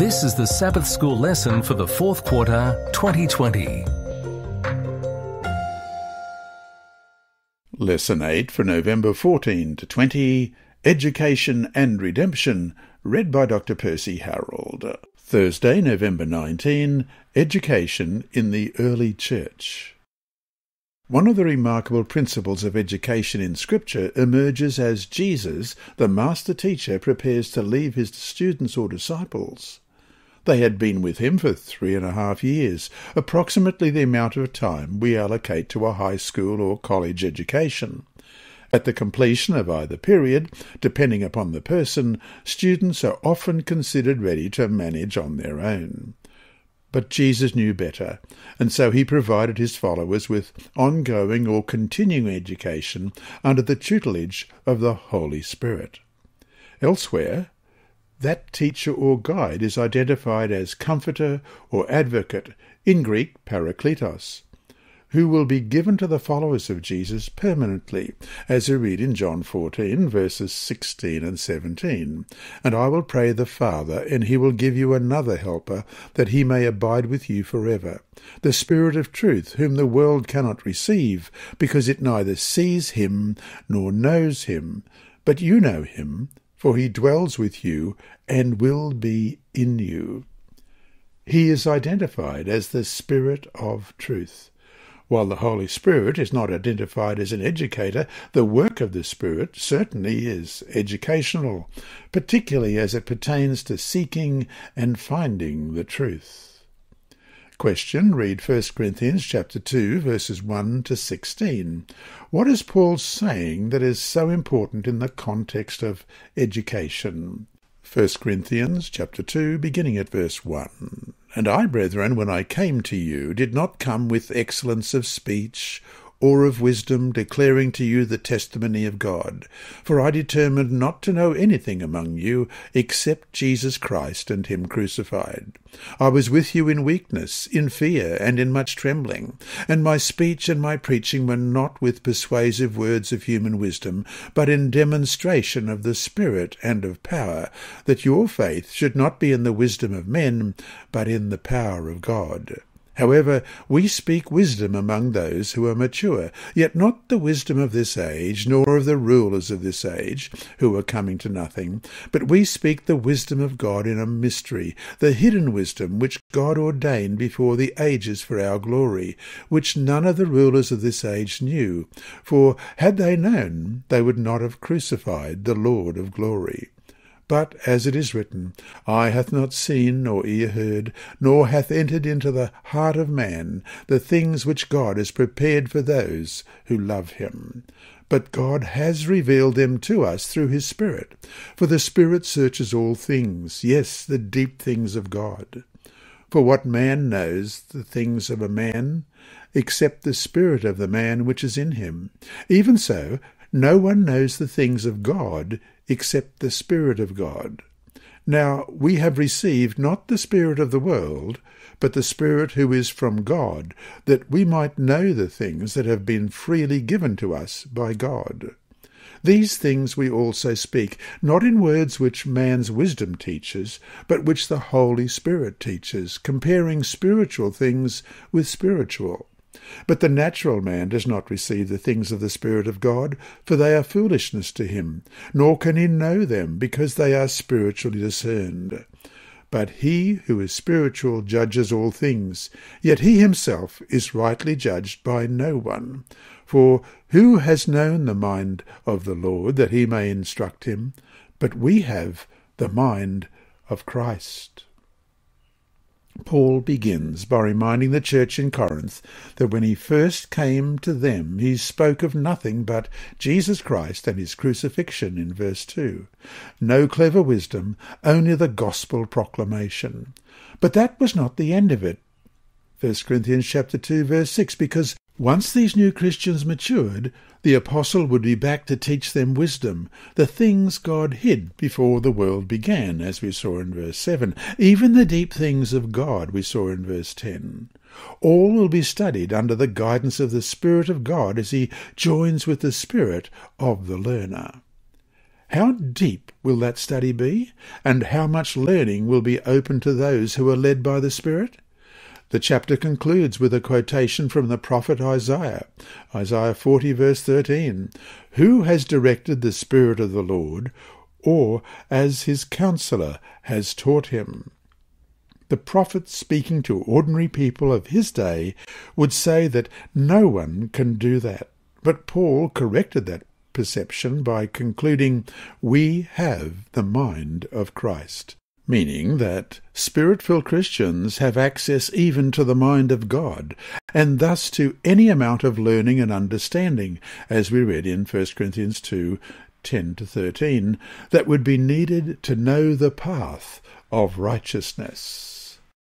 This is the Sabbath School lesson for the fourth quarter 2020. Lesson 8 for November 14 to 20 Education and Redemption, read by Dr. Percy Harrold. Thursday, November 19 Education in the Early Church. One of the remarkable principles of education in Scripture emerges as Jesus, the master teacher, prepares to leave his students or disciples. They had been with him for three and a half years, approximately the amount of time we allocate to a high school or college education. At the completion of either period, depending upon the person, students are often considered ready to manage on their own. But Jesus knew better, and so he provided his followers with ongoing or continuing education under the tutelage of the Holy Spirit. Elsewhere, that teacher or guide is identified as comforter or advocate, in Greek parakletos who will be given to the followers of Jesus permanently, as we read in John 14, verses 16 and 17. And I will pray the Father, and he will give you another helper, that he may abide with you forever. The Spirit of truth, whom the world cannot receive, because it neither sees him nor knows him. But you know him, for he dwells with you and will be in you. He is identified as the Spirit of truth. While the Holy Spirit is not identified as an educator, the work of the Spirit certainly is educational, particularly as it pertains to seeking and finding the truth. Question, read 1 Corinthians chapter 2 verses 1 to 16. What is Paul saying that is so important in the context of education? 1 Corinthians chapter 2 beginning at verse 1. And I, brethren, when I came to you, did not come with excellence of speech or of wisdom, declaring to you the testimony of God. For I determined not to know anything among you except Jesus Christ and him crucified. I was with you in weakness, in fear, and in much trembling. And my speech and my preaching were not with persuasive words of human wisdom, but in demonstration of the Spirit and of power, that your faith should not be in the wisdom of men, but in the power of God. However, we speak wisdom among those who are mature, yet not the wisdom of this age, nor of the rulers of this age, who are coming to nothing, but we speak the wisdom of God in a mystery, the hidden wisdom which God ordained before the ages for our glory, which none of the rulers of this age knew. For had they known, they would not have crucified the Lord of glory. But, as it is written, Eye hath not seen, nor ear heard, nor hath entered into the heart of man the things which God has prepared for those who love him. But God has revealed them to us through his Spirit. For the Spirit searches all things, yes, the deep things of God. For what man knows the things of a man, except the Spirit of the man which is in him? Even so, no one knows the things of God except the Spirit of God. Now we have received not the Spirit of the world, but the Spirit who is from God, that we might know the things that have been freely given to us by God. These things we also speak, not in words which man's wisdom teaches, but which the Holy Spirit teaches, comparing spiritual things with spiritual. But the natural man does not receive the things of the Spirit of God, for they are foolishness to him, nor can he know them, because they are spiritually discerned. But he who is spiritual judges all things, yet he himself is rightly judged by no one. For who has known the mind of the Lord, that he may instruct him? But we have the mind of Christ. Paul begins by reminding the church in Corinth that when he first came to them, he spoke of nothing but Jesus Christ and his crucifixion in verse 2. No clever wisdom, only the gospel proclamation. But that was not the end of it. 1 Corinthians chapter 2 verse 6 because once these new Christians matured, the apostle would be back to teach them wisdom, the things God hid before the world began, as we saw in verse 7, even the deep things of God, we saw in verse 10. All will be studied under the guidance of the Spirit of God as he joins with the Spirit of the learner. How deep will that study be, and how much learning will be open to those who are led by the Spirit? The chapter concludes with a quotation from the prophet Isaiah, Isaiah 40 verse 13. Who has directed the Spirit of the Lord, or as his counselor has taught him? The prophet speaking to ordinary people of his day would say that no one can do that. But Paul corrected that perception by concluding, We have the mind of Christ meaning that spirit-filled Christians have access even to the mind of God, and thus to any amount of learning and understanding, as we read in 1 Corinthians 2, 10 to 13, that would be needed to know the path of righteousness.